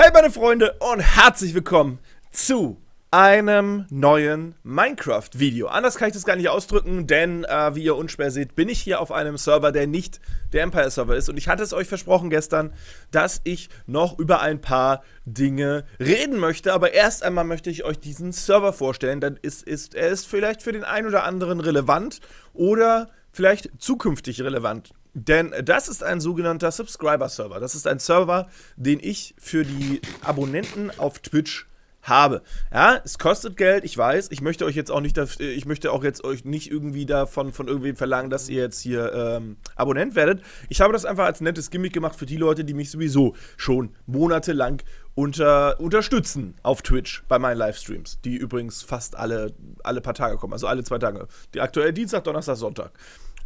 Hey meine Freunde und herzlich willkommen zu einem neuen Minecraft-Video. Anders kann ich das gar nicht ausdrücken, denn äh, wie ihr unschwer seht, bin ich hier auf einem Server, der nicht der Empire-Server ist. Und ich hatte es euch versprochen gestern, dass ich noch über ein paar Dinge reden möchte. Aber erst einmal möchte ich euch diesen Server vorstellen. Dann ist, ist, er ist vielleicht für den einen oder anderen relevant oder vielleicht zukünftig relevant. Denn das ist ein sogenannter Subscriber-Server. Das ist ein Server, den ich für die Abonnenten auf Twitch habe. Ja, es kostet Geld, ich weiß. Ich möchte euch jetzt auch nicht, ich möchte auch jetzt euch nicht irgendwie davon von irgendwem verlangen, dass ihr jetzt hier ähm, Abonnent werdet. Ich habe das einfach als nettes Gimmick gemacht für die Leute, die mich sowieso schon monatelang unter, unterstützen auf Twitch bei meinen Livestreams, die übrigens fast alle, alle paar Tage kommen, also alle zwei Tage. Die aktuell Dienstag, Donnerstag, Sonntag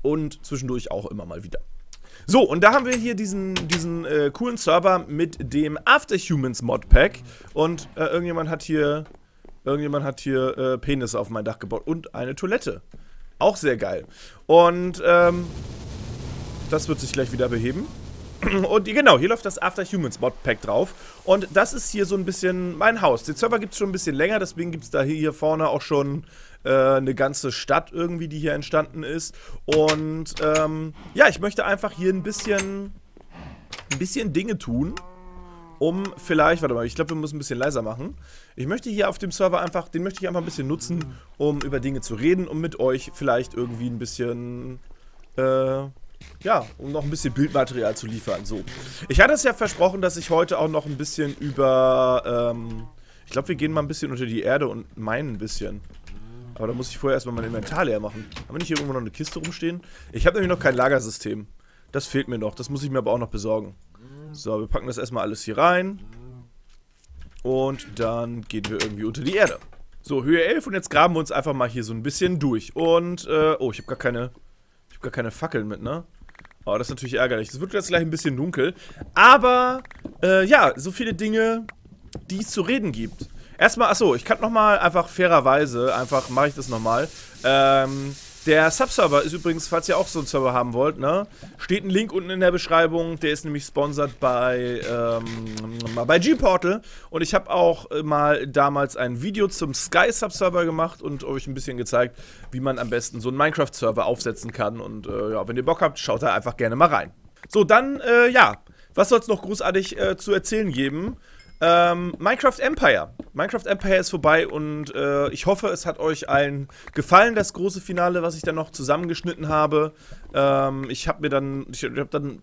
und zwischendurch auch immer mal wieder. So, und da haben wir hier diesen, diesen äh, coolen Server mit dem Afterhumans Modpack. Und äh, irgendjemand hat hier, irgendjemand hat hier äh, Penisse auf mein Dach gebaut. Und eine Toilette. Auch sehr geil. Und ähm, das wird sich gleich wieder beheben. Und genau, hier läuft das After Humans Modpack drauf. Und das ist hier so ein bisschen mein Haus. Den Server gibt es schon ein bisschen länger, deswegen gibt es da hier vorne auch schon äh, eine ganze Stadt irgendwie, die hier entstanden ist. Und ähm, ja, ich möchte einfach hier ein bisschen, ein bisschen Dinge tun, um vielleicht, warte mal, ich glaube, wir müssen ein bisschen leiser machen. Ich möchte hier auf dem Server einfach, den möchte ich einfach ein bisschen nutzen, um über Dinge zu reden, um mit euch vielleicht irgendwie ein bisschen, äh, ja, um noch ein bisschen Bildmaterial zu liefern. So. Ich hatte es ja versprochen, dass ich heute auch noch ein bisschen über, ähm, ich glaube, wir gehen mal ein bisschen unter die Erde und meinen ein bisschen. Aber da muss ich vorher erstmal mein Inventar leer machen. Haben wir nicht hier irgendwo noch eine Kiste rumstehen? Ich habe nämlich noch kein Lagersystem. Das fehlt mir noch. Das muss ich mir aber auch noch besorgen. So, wir packen das erstmal alles hier rein. Und dann gehen wir irgendwie unter die Erde. So, Höhe 11 und jetzt graben wir uns einfach mal hier so ein bisschen durch. Und, äh, oh, ich habe gar keine, ich habe gar keine Fackeln mit, ne? Oh, das ist natürlich ärgerlich. Es wird jetzt gleich ein bisschen dunkel. Aber, äh, ja, so viele Dinge, die es zu reden gibt. Erstmal, achso, ich kann nochmal einfach fairerweise, einfach mache ich das nochmal. Ähm, der Subserver ist übrigens, falls ihr auch so einen Server haben wollt, ne, steht ein Link unten in der Beschreibung. Der ist nämlich sponsert bei, ähm, bei G-Portal. Und ich habe auch äh, mal damals ein Video zum Sky Subserver gemacht und euch ein bisschen gezeigt, wie man am besten so einen Minecraft-Server aufsetzen kann. Und äh, ja, wenn ihr Bock habt, schaut da einfach gerne mal rein. So, dann, äh, ja, was soll es noch großartig äh, zu erzählen geben? Ähm, Minecraft Empire. Minecraft Empire ist vorbei und äh, ich hoffe, es hat euch allen gefallen, das große Finale, was ich dann noch zusammengeschnitten habe. Ähm, ich habe mir dann, ich habe dann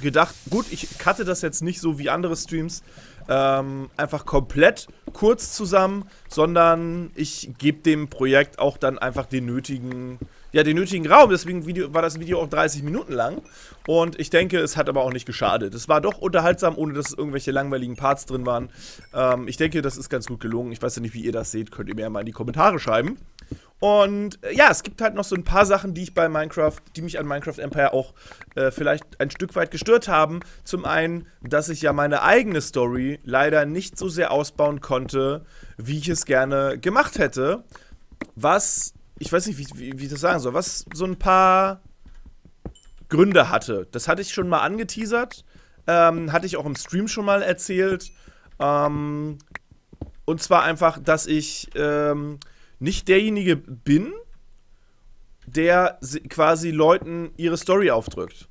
gedacht, gut, ich cutte das jetzt nicht so wie andere Streams, ähm, einfach komplett kurz zusammen, sondern ich gebe dem Projekt auch dann einfach den nötigen ja, den nötigen Raum. Deswegen Video, war das Video auch 30 Minuten lang. Und ich denke, es hat aber auch nicht geschadet. Es war doch unterhaltsam, ohne dass irgendwelche langweiligen Parts drin waren. Ähm, ich denke, das ist ganz gut gelungen. Ich weiß ja nicht, wie ihr das seht. Könnt ihr mir ja mal in die Kommentare schreiben. Und äh, ja, es gibt halt noch so ein paar Sachen, die ich bei Minecraft, die mich an Minecraft Empire auch äh, vielleicht ein Stück weit gestört haben. Zum einen, dass ich ja meine eigene Story leider nicht so sehr ausbauen konnte, wie ich es gerne gemacht hätte. Was ich weiß nicht, wie, wie, wie ich das sagen soll, was so ein paar Gründe hatte. Das hatte ich schon mal angeteasert, ähm, hatte ich auch im Stream schon mal erzählt. Ähm, und zwar einfach, dass ich ähm, nicht derjenige bin, der quasi Leuten ihre Story aufdrückt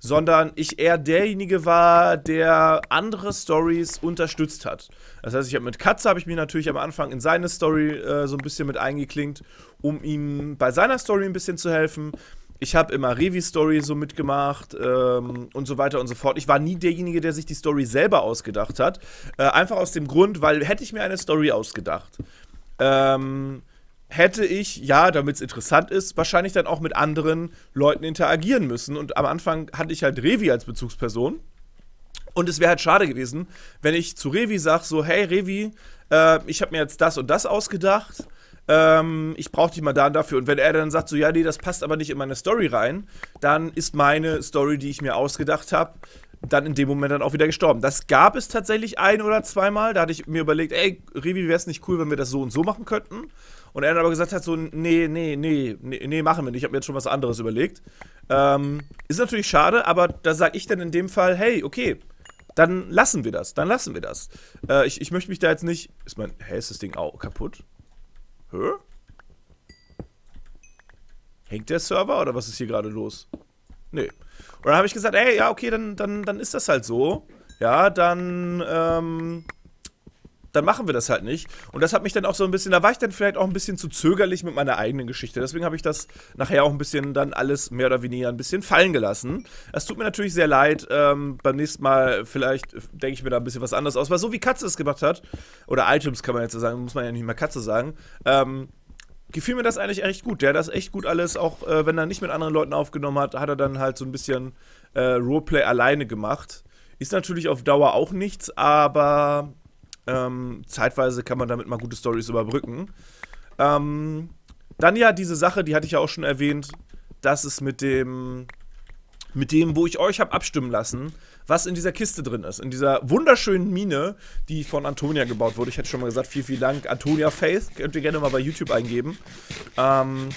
sondern ich eher derjenige war, der andere Stories unterstützt hat. Das heißt, ich habe mit Katze habe ich mich natürlich am Anfang in seine Story äh, so ein bisschen mit eingeklinkt, um ihm bei seiner Story ein bisschen zu helfen. Ich habe immer Revi-Story so mitgemacht ähm, und so weiter und so fort. Ich war nie derjenige, der sich die Story selber ausgedacht hat. Äh, einfach aus dem Grund, weil hätte ich mir eine Story ausgedacht, ähm, hätte ich, ja, damit es interessant ist, wahrscheinlich dann auch mit anderen Leuten interagieren müssen. Und am Anfang hatte ich halt Revi als Bezugsperson. Und es wäre halt schade gewesen, wenn ich zu Revi sage, so, hey Revi, äh, ich habe mir jetzt das und das ausgedacht. Ähm, ich brauche dich mal da dafür. Und wenn er dann sagt, so, ja, nee, das passt aber nicht in meine Story rein, dann ist meine Story, die ich mir ausgedacht habe, dann in dem Moment dann auch wieder gestorben. Das gab es tatsächlich ein oder zweimal. Da hatte ich mir überlegt, ey, Revi, wäre es nicht cool, wenn wir das so und so machen könnten? Und er dann aber gesagt hat, so, nee, nee, nee, nee, nee machen wir nicht. Ich habe mir jetzt schon was anderes überlegt. Ähm, ist natürlich schade, aber da sage ich dann in dem Fall, hey, okay, dann lassen wir das. Dann lassen wir das. Äh, ich, ich möchte mich da jetzt nicht. Ist mein. Hä, ist das Ding auch kaputt? Hä? Hängt der Server oder was ist hier gerade los? Nee. Und dann habe ich gesagt, ey, ja, okay, dann, dann, dann ist das halt so. Ja, dann, ähm, dann machen wir das halt nicht. Und das hat mich dann auch so ein bisschen, da war ich dann vielleicht auch ein bisschen zu zögerlich mit meiner eigenen Geschichte. Deswegen habe ich das nachher auch ein bisschen dann alles mehr oder weniger ein bisschen fallen gelassen. Es tut mir natürlich sehr leid. Ähm, beim nächsten Mal vielleicht denke ich mir da ein bisschen was anderes aus. Weil so wie Katze es gemacht hat, oder Items kann man jetzt sagen, muss man ja nicht mehr Katze sagen, ähm, gefiel mir das eigentlich echt gut. Der hat das echt gut alles, auch äh, wenn er nicht mit anderen Leuten aufgenommen hat, hat er dann halt so ein bisschen äh, Roleplay alleine gemacht. Ist natürlich auf Dauer auch nichts, aber ähm, zeitweise kann man damit mal gute Stories überbrücken. Ähm, dann ja diese Sache, die hatte ich ja auch schon erwähnt, dass es mit dem, mit dem, wo ich euch habe abstimmen lassen, was in dieser Kiste drin ist. In dieser wunderschönen Mine, die von Antonia gebaut wurde. Ich hätte schon mal gesagt, vielen, vielen Dank. Antonia Faith, könnt ihr gerne mal bei YouTube eingeben. Ähm,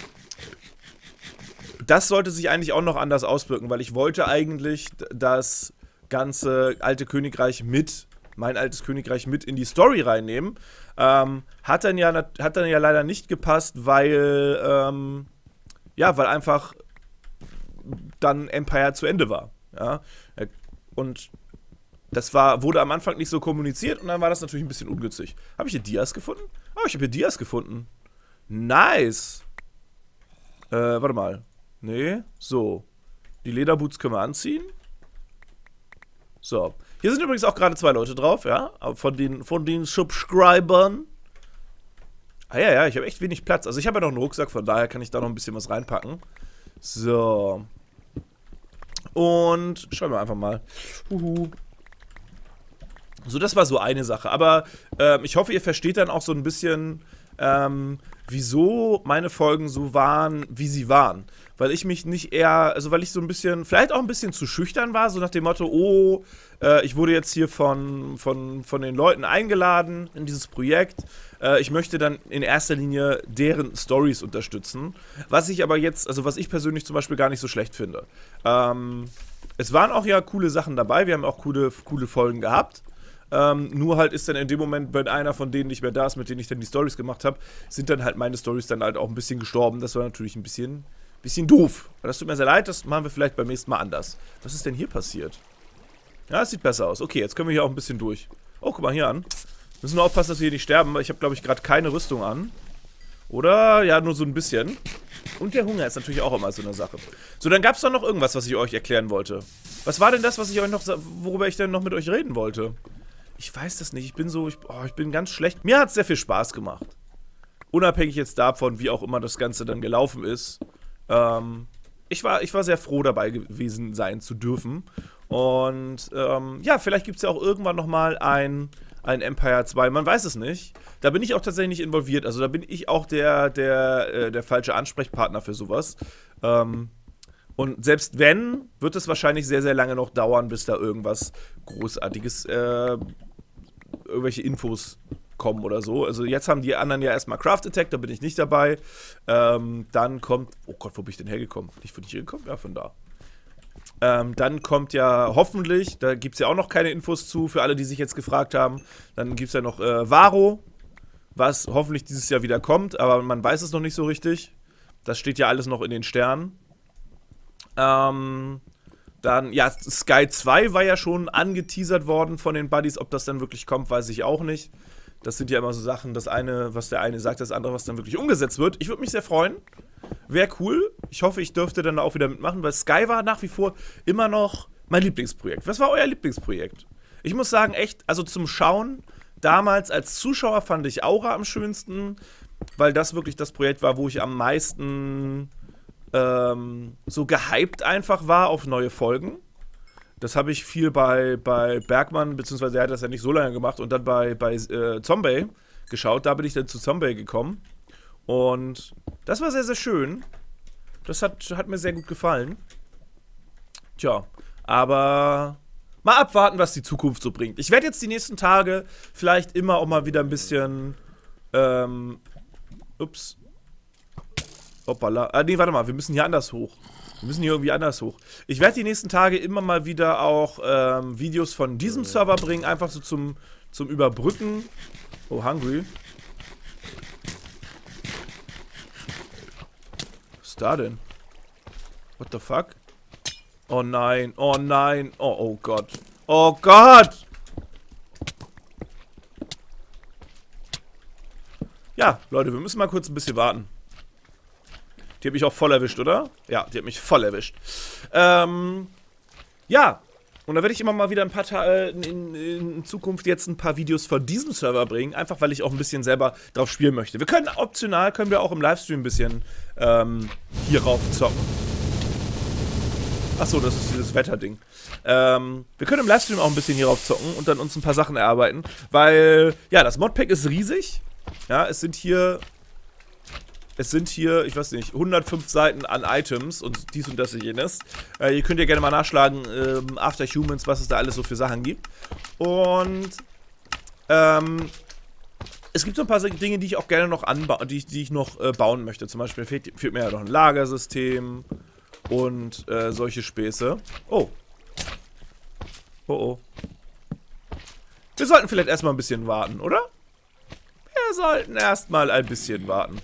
das sollte sich eigentlich auch noch anders auswirken, weil ich wollte eigentlich das ganze alte Königreich mit, mein altes Königreich mit in die Story reinnehmen. Ähm, hat, dann ja, hat dann ja leider nicht gepasst, weil, ähm, ja, weil einfach dann Empire zu Ende war. Ja? Und das war, wurde am Anfang nicht so kommuniziert und dann war das natürlich ein bisschen ungünstig. Habe ich hier Dias gefunden? Oh, ich habe hier Dias gefunden. Nice. Äh, warte mal. Nee, so. Die Lederboots können wir anziehen. So. Hier sind übrigens auch gerade zwei Leute drauf, ja. Von den, von den Subscribern. Ah ja, ja, ich habe echt wenig Platz. Also ich habe ja noch einen Rucksack, von daher kann ich da noch ein bisschen was reinpacken. So. Und schauen wir einfach mal. Uhu. So, das war so eine Sache. Aber äh, ich hoffe, ihr versteht dann auch so ein bisschen, ähm, wieso meine Folgen so waren, wie sie waren. Weil ich mich nicht eher, also weil ich so ein bisschen, vielleicht auch ein bisschen zu schüchtern war, so nach dem Motto, oh, äh, ich wurde jetzt hier von, von, von den Leuten eingeladen in dieses Projekt. Äh, ich möchte dann in erster Linie deren Stories unterstützen. Was ich aber jetzt, also was ich persönlich zum Beispiel gar nicht so schlecht finde. Ähm, es waren auch ja coole Sachen dabei, wir haben auch coole, coole Folgen gehabt. Ähm, nur halt ist dann in dem Moment, wenn einer von denen nicht mehr da ist, mit denen ich dann die Stories gemacht habe, sind dann halt meine Stories dann halt auch ein bisschen gestorben. Das war natürlich ein bisschen, bisschen doof. Das tut mir sehr leid, das machen wir vielleicht beim nächsten Mal anders. Was ist denn hier passiert? Ja, es sieht besser aus. Okay, jetzt können wir hier auch ein bisschen durch. Oh, guck mal hier an. Müssen nur aufpassen, dass wir hier nicht sterben, weil ich habe, glaube ich, gerade keine Rüstung an. Oder? Ja, nur so ein bisschen. Und der Hunger ist natürlich auch immer so eine Sache. So, dann gab es doch noch irgendwas, was ich euch erklären wollte. Was war denn das, was ich euch noch, worüber ich denn noch mit euch reden wollte? Ich weiß das nicht. Ich bin so, ich, oh, ich bin ganz schlecht. Mir hat es sehr viel Spaß gemacht. Unabhängig jetzt davon, wie auch immer das Ganze dann gelaufen ist. Ähm, ich, war, ich war sehr froh dabei gewesen sein zu dürfen. Und ähm, ja, vielleicht gibt es ja auch irgendwann nochmal ein, ein Empire 2. Man weiß es nicht. Da bin ich auch tatsächlich nicht involviert. Also da bin ich auch der, der, äh, der falsche Ansprechpartner für sowas. Ähm, und selbst wenn, wird es wahrscheinlich sehr, sehr lange noch dauern, bis da irgendwas Großartiges äh, irgendwelche Infos kommen oder so. Also jetzt haben die anderen ja erstmal Craft Attack, da bin ich nicht dabei. Ähm, dann kommt, oh Gott, wo bin ich denn hergekommen? Nicht von hier gekommen? Ja, von da. Ähm, dann kommt ja hoffentlich, da gibt es ja auch noch keine Infos zu, für alle, die sich jetzt gefragt haben. Dann gibt es ja noch äh, Varo, was hoffentlich dieses Jahr wieder kommt, aber man weiß es noch nicht so richtig. Das steht ja alles noch in den Sternen. Ähm, dann, ja, Sky 2 war ja schon angeteasert worden von den Buddies. Ob das dann wirklich kommt, weiß ich auch nicht. Das sind ja immer so Sachen, das eine, was der eine sagt, das andere, was dann wirklich umgesetzt wird. Ich würde mich sehr freuen. Wäre cool. Ich hoffe, ich dürfte dann auch wieder mitmachen, weil Sky war nach wie vor immer noch mein Lieblingsprojekt. Was war euer Lieblingsprojekt? Ich muss sagen, echt, also zum Schauen, damals als Zuschauer fand ich Aura am schönsten, weil das wirklich das Projekt war, wo ich am meisten ähm, so gehypt einfach war auf neue Folgen. Das habe ich viel bei, bei Bergmann, beziehungsweise er hat das ja nicht so lange gemacht, und dann bei, bei äh, Zombie geschaut. Da bin ich dann zu Zombie gekommen. Und das war sehr, sehr schön. Das hat, hat mir sehr gut gefallen. Tja, aber mal abwarten, was die Zukunft so bringt. Ich werde jetzt die nächsten Tage vielleicht immer auch mal wieder ein bisschen. Ähm, ups Hoppala. Ah, nee, warte mal, wir müssen hier anders hoch. Wir müssen hier irgendwie anders hoch. Ich werde die nächsten Tage immer mal wieder auch ähm, Videos von diesem Server bringen, einfach so zum, zum Überbrücken. Oh, hungry. Was ist da denn? What the fuck? Oh nein, oh nein, oh, oh Gott. Oh Gott! Ja, Leute, wir müssen mal kurz ein bisschen warten. Die hat mich auch voll erwischt, oder? Ja, die hat mich voll erwischt. Ähm, ja. Und da werde ich immer mal wieder ein paar Tage in, in, in, Zukunft jetzt ein paar Videos von diesem Server bringen, einfach weil ich auch ein bisschen selber drauf spielen möchte. Wir können optional, können wir auch im Livestream ein bisschen ähm, hier rauf zocken. Achso, das ist dieses Wetterding. Ähm, wir können im Livestream auch ein bisschen hier rauf zocken und dann uns ein paar Sachen erarbeiten, weil, ja, das Modpack ist riesig. Ja, es sind hier es sind hier, ich weiß nicht, 105 Seiten an Items und dies und das und jenes. Äh, ihr könnt ja gerne mal nachschlagen, ähm, After Humans, was es da alles so für Sachen gibt. Und ähm, es gibt so ein paar Dinge, die ich auch gerne noch anbauen, die, die ich noch äh, bauen möchte. Zum Beispiel fehlt, fehlt, mir ja noch ein Lagersystem und äh, solche Späße. Oh. Oh oh. Wir sollten vielleicht erstmal ein bisschen warten, oder? Wir sollten erstmal ein bisschen warten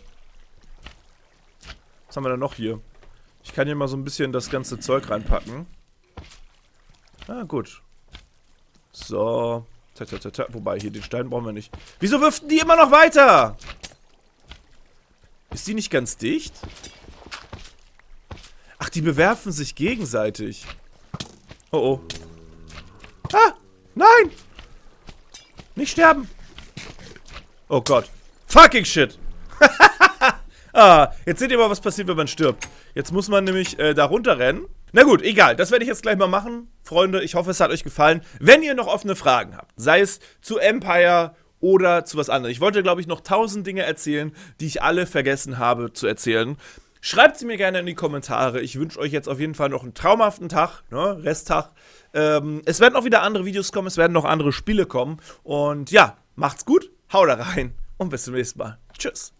haben wir denn noch hier? Ich kann hier mal so ein bisschen das ganze Zeug reinpacken. Ah, gut. So. Ta, ta, ta, Wobei, hier den Stein brauchen wir nicht. Wieso wirften die immer noch weiter? Ist die nicht ganz dicht? Ach, die bewerfen sich gegenseitig. Oh, oh. Ah! Nein! Nicht sterben! Oh Gott. Fucking shit! Ah, jetzt seht ihr mal, was passiert, wenn man stirbt. Jetzt muss man nämlich äh, da runterrennen. Na gut, egal. Das werde ich jetzt gleich mal machen. Freunde, ich hoffe, es hat euch gefallen. Wenn ihr noch offene Fragen habt, sei es zu Empire oder zu was anderem. Ich wollte, glaube ich, noch tausend Dinge erzählen, die ich alle vergessen habe zu erzählen. Schreibt sie mir gerne in die Kommentare. Ich wünsche euch jetzt auf jeden Fall noch einen traumhaften Tag, ne? Resttag. Ähm, es werden auch wieder andere Videos kommen, es werden noch andere Spiele kommen. Und ja, macht's gut, haut da rein und bis zum nächsten Mal. Tschüss.